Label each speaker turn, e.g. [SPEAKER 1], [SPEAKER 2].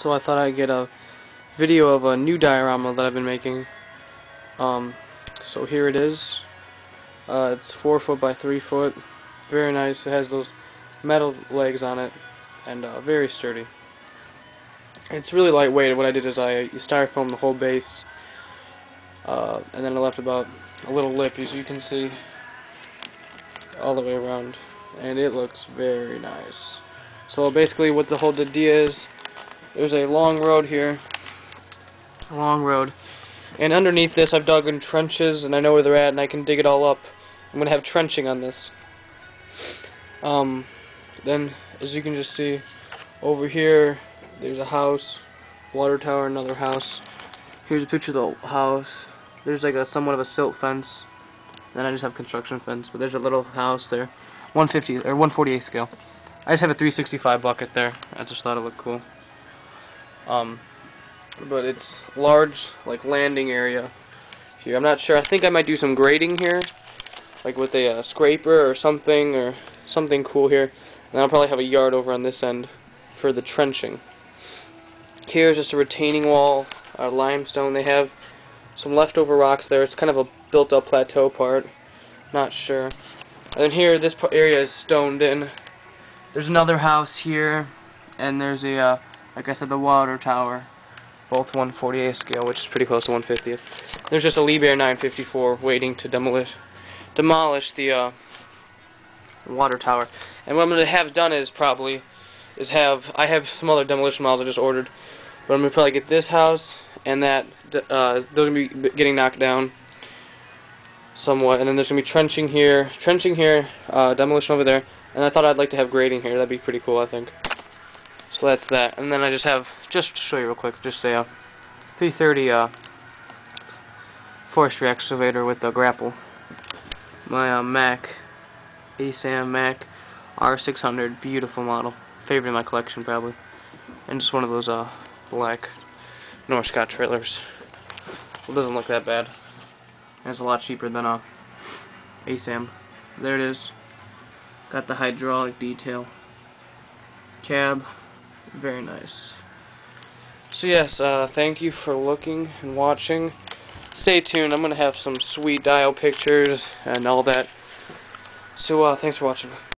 [SPEAKER 1] so I thought I'd get a video of a new diorama that I've been making. Um, so here it is. Uh, it's 4 foot by 3 foot. Very nice. It has those metal legs on it and uh, very sturdy. It's really lightweight. What I did is I styrofoamed the whole base uh, and then I left about a little lip as you can see all the way around and it looks very nice. So basically what the whole idea is there's a long road here. A long road. And underneath this I've dug in trenches and I know where they're at and I can dig it all up. I'm gonna have trenching on this. Um, then as you can just see over here there's a house water tower another house. Here's a picture of the house. There's like a somewhat of a silt fence. Then I just have construction fence but there's a little house there. 150 or 148 scale. I just have a 365 bucket there. I just thought it looked cool um, but it's large like landing area here. I'm not sure. I think I might do some grading here like with a uh, scraper or something or something cool here. And I'll probably have a yard over on this end for the trenching. Here's just a retaining wall uh, limestone. They have some leftover rocks there. It's kind of a built up plateau part. Not sure. And then here this area is stoned in. There's another house here and there's a uh, like I said the water tower. Both 148 scale which is pretty close to 150th there's just a Liebherr 954 waiting to demolish demolish the uh, water tower. And what I'm going to have done is probably is have I have some other demolition models I just ordered but I'm going to probably get this house and that uh, those are going to be getting knocked down somewhat. And then there's going to be trenching here trenching here uh, demolition over there. And I thought I'd like to have grading here. That'd be pretty cool I think so that's that. And then I just have just to show you real quick just a uh, 330 uh, forestry excavator with the grapple. My uh, Mack ASAM Mack R600 beautiful model. Favorite in my collection probably. And just one of those uh, black Northcott trailers. Well, doesn't look that bad. It's a lot cheaper than a ASAM there it is. Got the hydraulic detail. Cab very nice. So yes uh, thank you for looking and watching. Stay tuned. I'm gonna have some sweet dial pictures and all that. So uh, thanks for watching